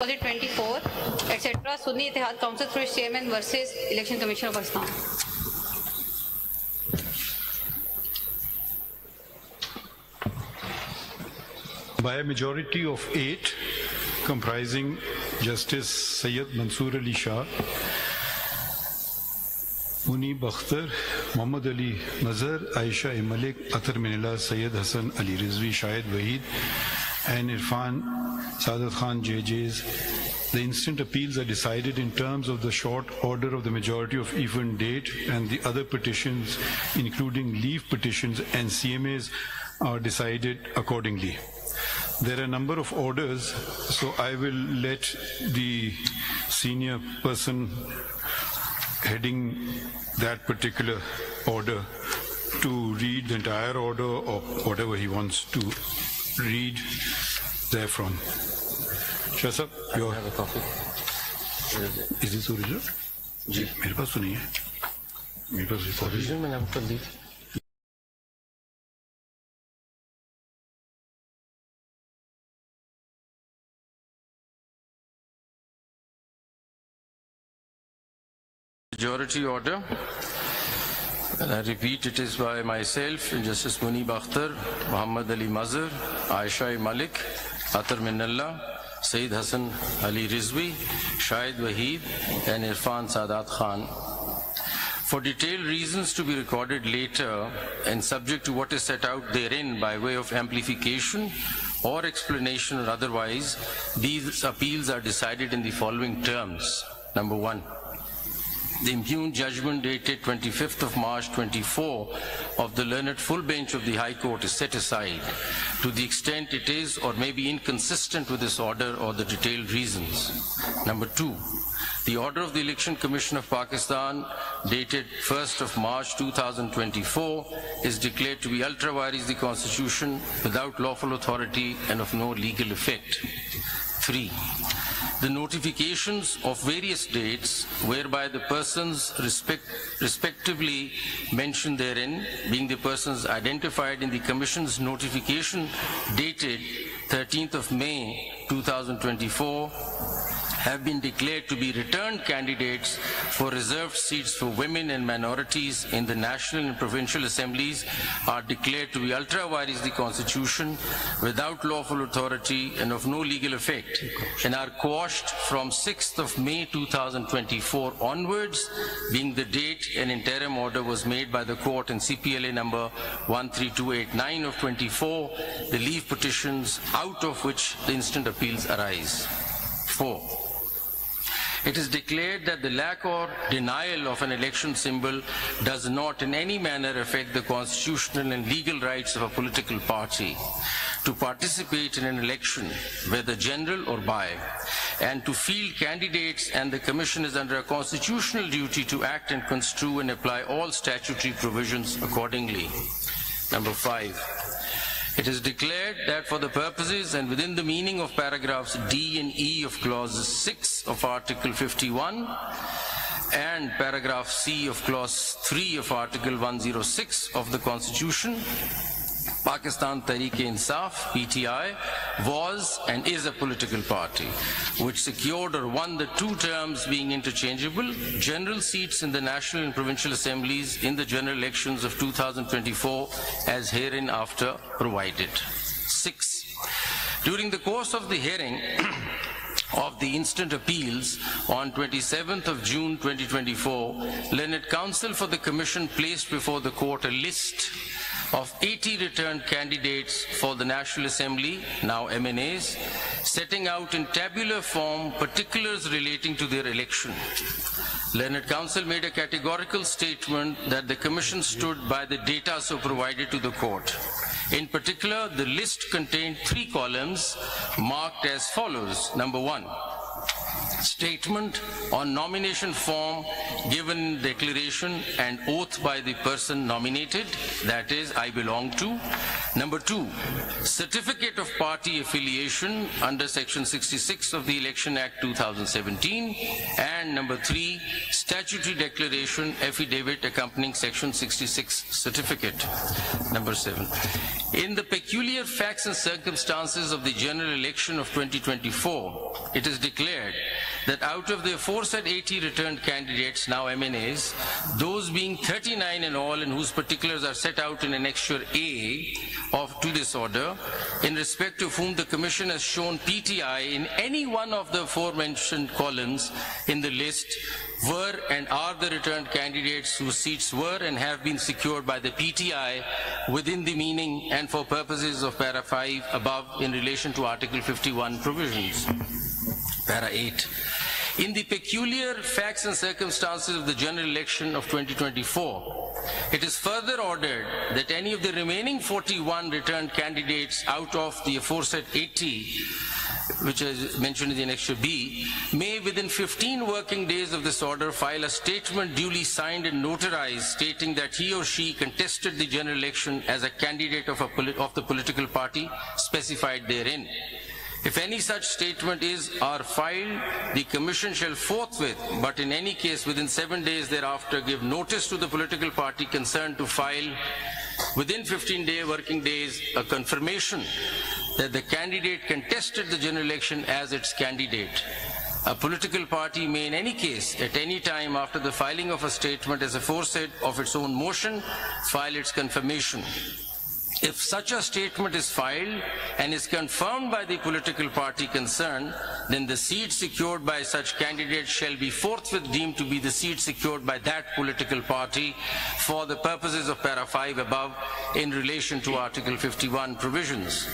Deposit 24, etc. Sunni Council through chairman versus Election of by a majority of eight, comprising Justice Sayyid Mansoor Ali Shah, Munib Akhtar, Muhammad Ali Mazhar, Ayesha. Malik, Athar Minallah, Sayyid Hassan Ali Rizvi, Shahid Waheed, and Irfan Saadat Khan JJs. The instant appeals are decided in terms of the short order of the majority of even date, and the other petitions, including leave petitions and CMAs, are decided accordingly. There are a number of orders, so I will let the senior person heading that particular order to read the entire order or whatever he wants to read therefrom. Shah Sahab, your, have a copy. is this original? जी मेरे पास तो नहीं है मेरे पास record है original मैंने आपको दी Majority order. And I repeat, it is by myself, Justice Munib Akhtar, Muhammad Ali Mazhar, Ayesha Malik, Athar Minallah, Sayyid Hassan Ali Rizvi, Shahid Waheed, and Irfan Saadat Khan. For detailed reasons to be recorded later and subject to what is set out therein by way of amplification or explanation or otherwise, these appeals are decided in the following terms. Number one, the impugned judgment dated 25th of March 24 of the learned full bench of the High Court is set aside to the extent it is or may be inconsistent with this order or the detailed reasons. Number two, the order of the Election Commission of Pakistan dated 1st of March 2024 is declared to be ultra vires the constitution without lawful authority and of no legal effect. Three, the notifications of various dates whereby the persons respect, respectively mentioned therein, being the persons identified in the Commission's notification dated 13th of May 2024, have been declared to be returned candidates for reserved seats for women and minorities in the national and provincial assemblies are declared to be ultra vires the constitution without lawful authority and of no legal effect and are quashed from 6th of May 2024 onwards being the date an interim order was made by the court in CPLA number 13289 of 24 the leave petitions out of which the instant appeals arise. 4. It is declared that the lack or denial of an election symbol does not in any manner affect the constitutional and legal rights of a political party to participate in an election, whether general or by, and to field candidates and the Commission is under a constitutional duty to act and construe and apply all statutory provisions accordingly. Number five. It is declared that for the purposes and within the meaning of paragraphs D and E of clause 6 of Article 51 and paragraph C of clause 3 of Article 106 of the Constitution, Pakistan Tehreek-e-Insaf, PTI, was and is a political party which secured or won the two terms being interchangeable general seats in the national and provincial assemblies in the general elections of 2024 as herein after provided. Six, during the course of the hearing, of the instant appeals on 27th of June 2024, Learned Counsel for the Commission placed before the court a list of 80 returned candidates for the National Assembly, now MNAs, setting out in tabular form particulars relating to their election. Learned Counsel made a categorical statement that the Commission stood by the data so provided to the court. In particular, the list contained three columns marked as follows. Number one, statement on nomination form given declaration and oath by the person nominated, that is, I belong to. Number two, certificate of party affiliation under Section 66 of the Election Act 2017. And number three, statutory declaration affidavit accompanying Section 66 certificate. Number seven, in the peculiar facts and circumstances of the general election of 2024, it is declared that out of the aforesaid 80 returned candidates, now MNAs, those being 39 in all and whose particulars are set out in Annexure A of to this order, in respect of whom the Commission has shown PTI in any one of the aforementioned columns in the list were and are the returned candidates whose seats were and have been secured by the PTI within the meaning and for purposes of para 5 above in relation to Article 51 provisions. Para 8. In the peculiar facts and circumstances of the general election of 2024, it is further ordered that any of the remaining 41 returned candidates out of the aforesaid 80 which is mentioned in the annexure B, may within 15 working days of this order file a statement duly signed and notarized stating that he or she contested the general election as a candidate of, a of the political party specified therein. If any such statement is or filed, the Commission shall forthwith, but in any case within seven days thereafter, give notice to the political party concerned to file within 15 day working days a confirmation that the candidate contested the general election as its candidate. A political party may in any case, at any time after the filing of a statement as aforesaid of its own motion, file its confirmation. If such a statement is filed and is confirmed by the political party concerned, then the seat secured by such candidate shall be forthwith deemed to be the seat secured by that political party for the purposes of para 5 above in relation to Article 51 provisions.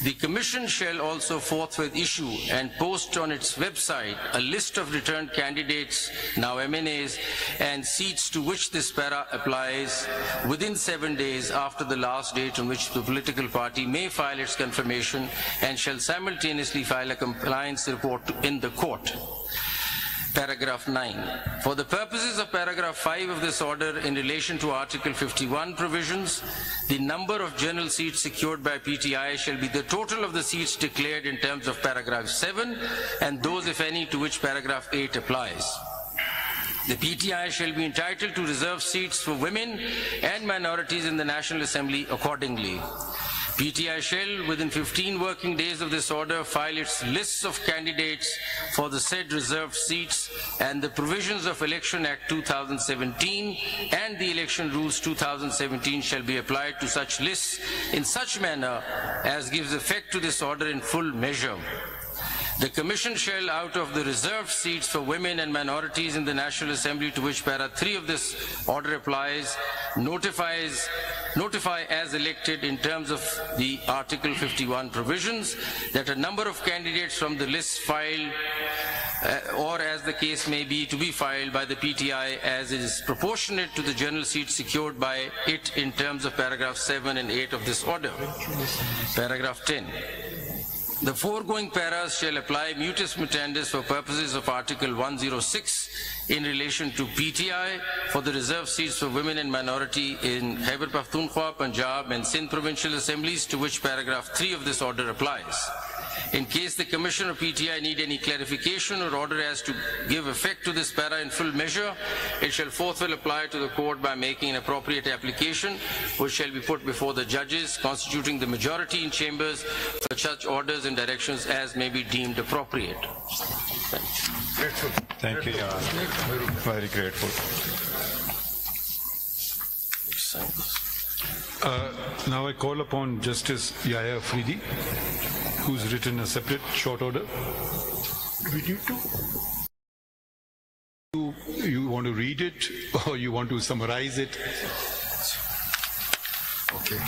The Commission shall also forthwith issue and post on its website a list of returned candidates, now MNAs, and seats to which this para applies within seven days after the last date on which the political party may file its confirmation and shall simultaneously file a compliance report in the court paragraph 9. For the purposes of paragraph 5 of this order in relation to Article 51 provisions, the number of general seats secured by PTI shall be the total of the seats declared in terms of paragraph 7 and those, if any, to which paragraph 8 applies. The PTI shall be entitled to reserve seats for women and minorities in the National Assembly accordingly. PTI shall, within 15 working days of this order, file its lists of candidates for the said reserved seats and the provisions of Election Act 2017 and the Election Rules 2017 shall be applied to such lists in such manner as gives effect to this order in full measure. The Commission shall, out of the reserved seats for women and minorities in the National Assembly to which para 3 of this order applies, notifies, notify as elected in terms of the Article 51 provisions that a number of candidates from the list filed uh, or as the case may be to be filed by the PTI as it is proportionate to the general seat secured by it in terms of paragraph 7 and 8 of this order. Paragraph 10. The foregoing paras shall apply mutatis mutandis for purposes of Article 106 in relation to PTI for the reserved seats for women and minority in Khyber Pakhtunkhwa, Punjab and Sindh provincial assemblies to which paragraph 3 of this order applies. In case the Commission or PTI need any clarification or order as to give effect to this para in full measure, it shall forthwith apply to the court by making an appropriate application, which shall be put before the judges constituting the majority in chambers for such orders and directions as may be deemed appropriate. Thank you. Yeah. Very grateful. Uh, now I call upon Justice Yahya Afridi, who's written a separate short order. We need to. You, you want to read it or you want to summarize it? Okay.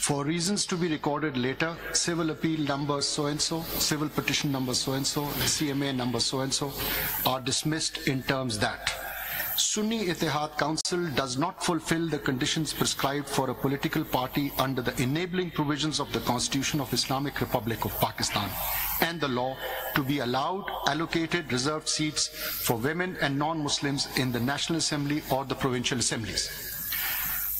For reasons to be recorded later, civil appeal number so and so, civil petition number so and so, CMA number so and so are dismissed in terms that Sunni Ittihad Council does not fulfill the conditions prescribed for a political party under the enabling provisions of the Constitution of Islamic Republic of Pakistan and the law to be allowed allocated reserved seats for women and non-Muslims in the National Assembly or the provincial assemblies.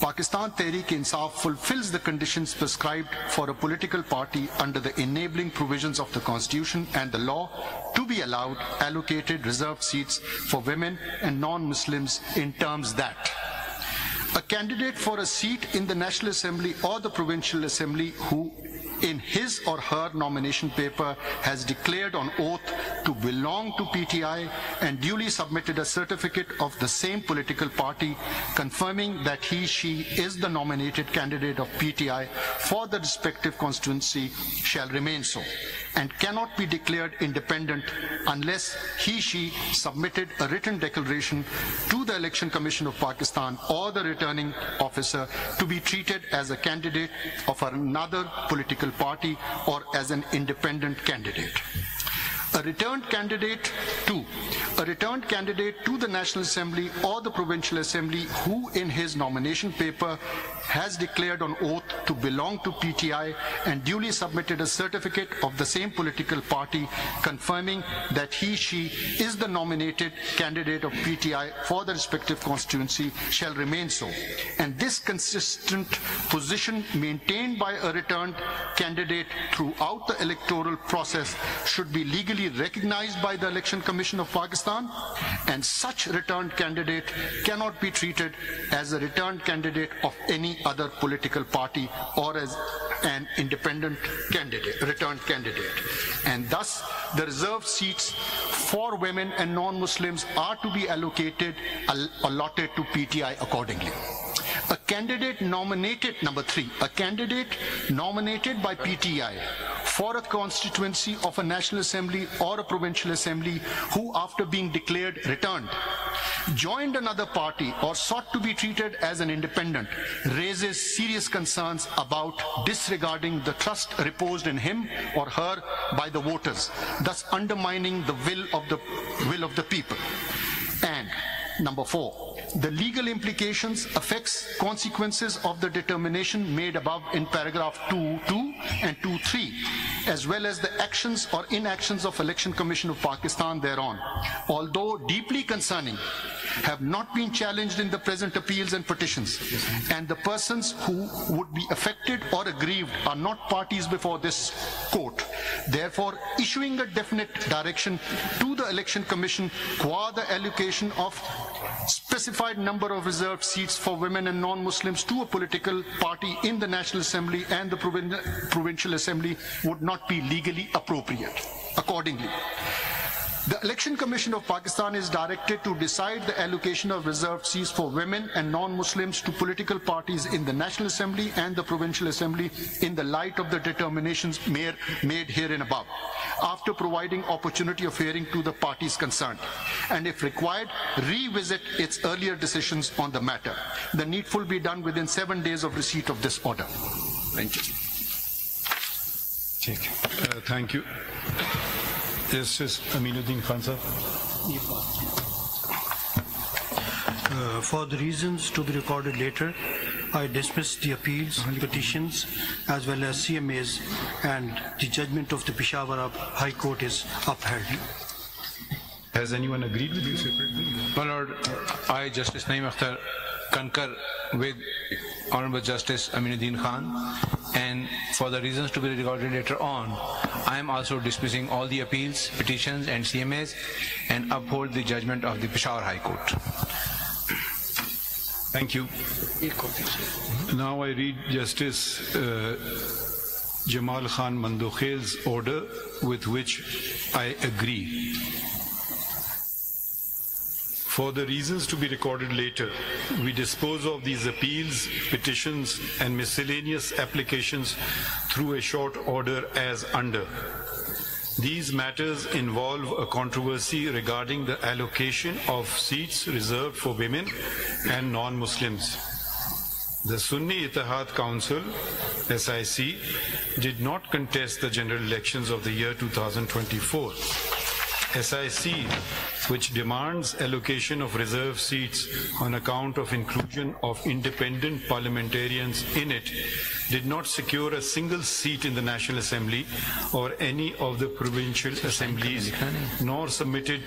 Pakistan Tehreek-e-Insaf fulfills the conditions prescribed for a political party under the enabling provisions of the Constitution and the law to be allowed allocated reserved seats for women and non-Muslims in terms that a candidate for a seat in the National Assembly or the Provincial Assembly who in his or her nomination paper has declared on oath to belong to PTI and duly submitted a certificate of the same political party confirming that he she is the nominated candidate of PTI for the respective constituency shall remain so and cannot be declared independent unless he she submitted a written declaration to the Election Commission of Pakistan or the returning officer to be treated as a candidate of another political party or as an independent candidate. A returned candidate to a returned candidate to the National Assembly or the Provincial Assembly who in his nomination paper has declared on oath to belong to PTI and duly submitted a certificate of the same political party confirming that he she is the nominated candidate of PTI for the respective constituency shall remain so. And this consistent position maintained by a returned candidate throughout the electoral process should be legally recognized by the Election Commission of Pakistan. And such returned candidate cannot be treated as a returned candidate of any other political party or as an independent candidate, returned candidate. And thus, the reserved seats for women and non-Muslims are to be allocated, allotted to PTI accordingly. A candidate nominated, number three, a candidate nominated by PTI for a constituency of a National Assembly or a Provincial Assembly who after being declared returned joined another party or sought to be treated as an independent raises serious concerns about disregarding the trust reposed in him or her by the voters, thus undermining the will of the will of the people. And number four, the legal implications, effects, consequences of the determination made above in paragraph 2.2 and 2.3, as well as the actions or inactions of Election Commission of Pakistan thereon, although deeply concerning, have not been challenged in the present appeals and petitions, and the persons who would be affected or aggrieved are not parties before this court. Therefore, issuing a definite direction to the Election Commission qua the allocation of specified number of reserved seats for women and non-Muslims to a political party in the National Assembly and the Provin- Provincial Assembly would not be legally appropriate. Accordingly, the Election Commission of Pakistan is directed to decide the allocation of reserved seats for women and non-Muslims to political parties in the National Assembly and the Provincial Assembly in the light of the determinations made, made herein above, after providing opportunity of hearing to the parties concerned, and if required, revisit its earlier decisions on the matter. The needful be done within seven days of receipt of this order. Thank you. Uh, thank you. Justice Aminuddin Khan sir. Uh, For the reasons to be recorded later, I dismiss the appeals, petitions, as well as CMAs, and the judgment of the Peshawar High Court is upheld. Has anyone agreed with you separately? My Lord, I, Justice Naeem Akhtar, concur with Honorable Justice Aminuddin Khan, and for the reasons to be recorded later on, I am also dismissing all the appeals, petitions, and CMAs, and uphold the judgment of the Peshawar High Court. Thank you. Now I read Justice uh, Jamal Khan Mandokhel's order with which I agree. For the reasons to be recorded later, we dispose of these appeals, petitions, and miscellaneous applications through a short order as under. These matters involve a controversy regarding the allocation of seats reserved for women and non-Muslims. The Sunni Ittihad Council, SIC, did not contest the general elections of the year 2024. SIC, which demands allocation of reserve seats on account of inclusion of independent parliamentarians in it, did not secure a single seat in the National Assembly or any of the provincial assemblies, nor submitted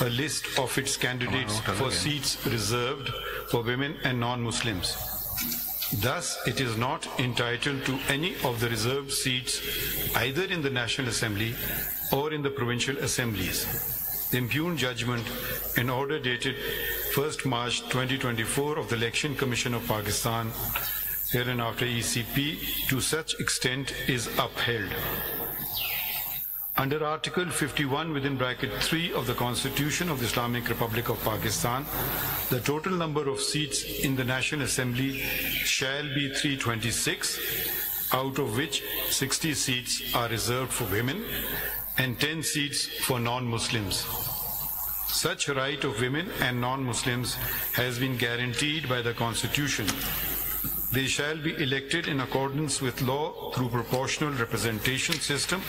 a list of its candidates for seats reserved for women and non-Muslims. Thus, it is not entitled to any of the reserved seats either in the National Assembly or in the provincial assemblies. The impugned judgment in order dated 1st March 2024 of the Election Commission of Pakistan, hereinafter ECP, to such extent is upheld. Under Article 51 within bracket 3 of the Constitution of the Islamic Republic of Pakistan, the total number of seats in the National Assembly shall be 326, out of which 60 seats are reserved for women and 10 seats for non-Muslims. Such right of women and non-Muslims has been guaranteed by the Constitution they shall be elected in accordance with law through proportional representation system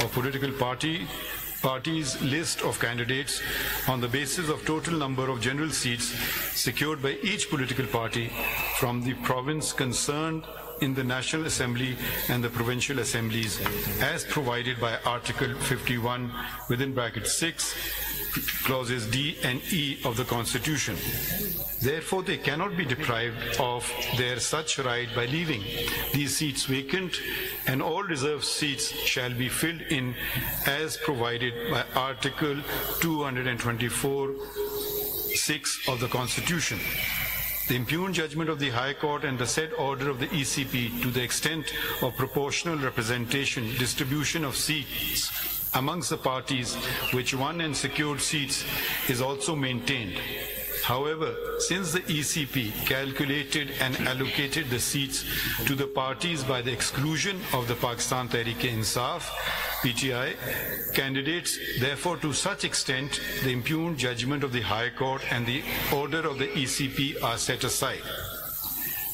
of political party parties list of candidates on the basis of total number of general seats secured by each political party from the province concerned in the National Assembly and the provincial assemblies as provided by Article 51 within bracket 6 clauses D and E of the Constitution. Therefore, they cannot be deprived of their such right by leaving these seats vacant, and all reserved seats shall be filled in as provided by Article 224 6 of the Constitution. The impugned judgment of the High Court and the said order of the ECP to the extent of proportional representation, distribution of seats amongst the parties which won and secured seats is also maintained. However, since the ECP calculated and allocated the seats to the parties by the exclusion of the Pakistan Tehreek-e-Insaf, PTI, candidates, therefore to such extent the impugned judgment of the High Court and the order of the ECP are set aside.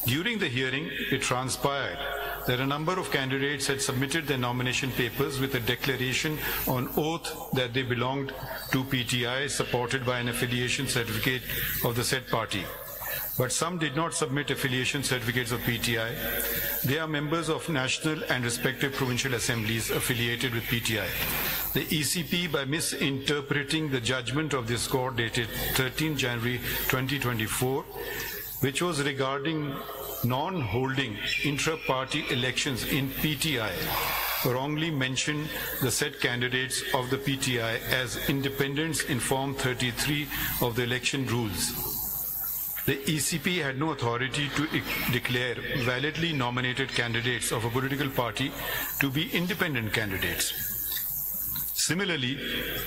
During the hearing, it transpired that a number of candidates had submitted their nomination papers with a declaration on oath that they belonged to PTI supported by an affiliation certificate of the said party. But some did not submit affiliation certificates of PTI. They are members of national and respective provincial assemblies affiliated with PTI. The ECP, by misinterpreting the judgment of this court dated 13 January 2024, which was regarding non-holding intra-party elections in PTI wrongly mentioned the said candidates of the PTI as independents in Form 33 of the election rules. The ECP had no authority to declare validly nominated candidates of a political party to be independent candidates. Similarly,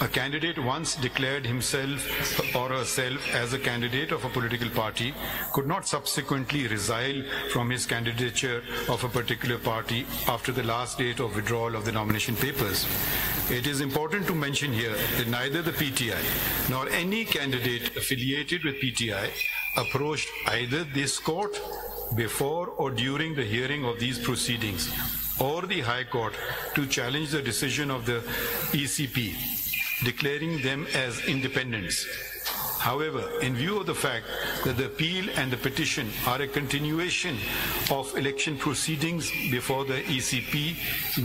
a candidate once declared himself or herself as a candidate of a political party could not subsequently resile from his candidature of a particular party after the last date of withdrawal of the nomination papers. It is important to mention here that neither the PTI nor any candidate affiliated with PTI approached either this court before or during the hearing of these proceedings or the High Court to challenge the decision of the ECP, declaring them as independents. However, in view of the fact that the appeal and the petition are a continuation of election proceedings before the ECP,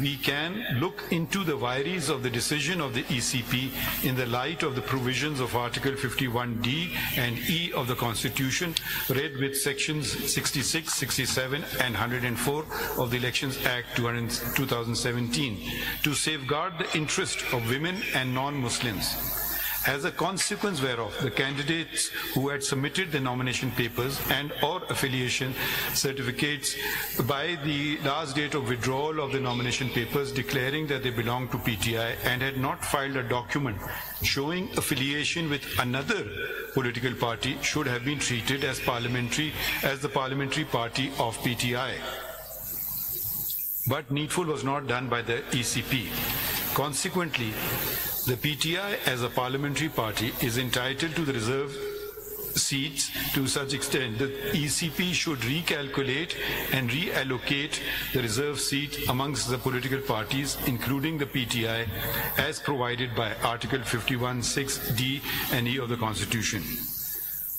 we can look into the vires of the decision of the ECP in the light of the provisions of Article 51D and E of the Constitution, read with sections 66, 67, and 104 of the Elections Act 2017, to safeguard the interest of women and non-Muslims. As a consequence whereof, the candidates who had submitted the nomination papers and or affiliation certificates by the last date of withdrawal of the nomination papers declaring that they belong to PTI and had not filed a document showing affiliation with another political party should have been treated as parliamentary as the parliamentary party of PTI. But needful was not done by the ECP. Consequently, the PTI as a parliamentary party is entitled to the reserve seats to such extent that ECP should recalculate and reallocate the reserve seat amongst the political parties, including the PTI, as provided by Article 51, 6D and E of the Constitution.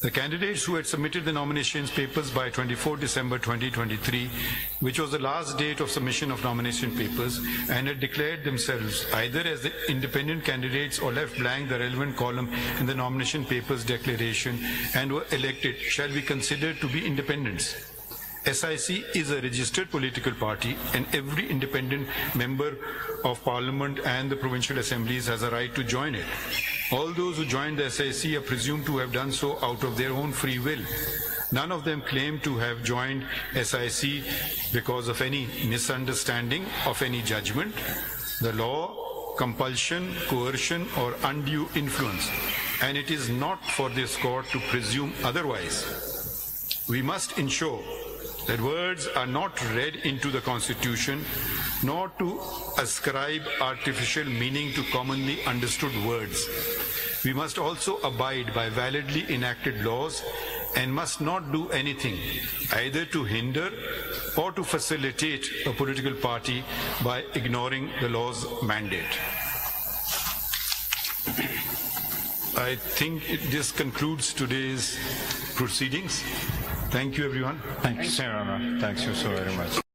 The candidates who had submitted the nominations papers by 24 December 2023, which was the last date of submission of nomination papers, and had declared themselves either as the independent candidates or left blank the relevant column in the nomination papers declaration and were elected shall be considered to be independents. SIC is a registered political party and every independent member of parliament and the provincial assemblies has a right to join it. All those who joined the SIC are presumed to have done so out of their own free will. None of them claim to have joined SIC because of any misunderstanding of any judgment, the law, compulsion, coercion, or undue influence. And it is not for this court to presume otherwise. We must ensure that words are not read into the Constitution, nor to ascribe artificial meaning to commonly understood words. We must also abide by validly enacted laws and must not do anything either to hinder or to facilitate a political party by ignoring the law's mandate. I think this concludes today's proceedings. Thank you, everyone. Thank you, Sarah. Honor. Thank you so very much.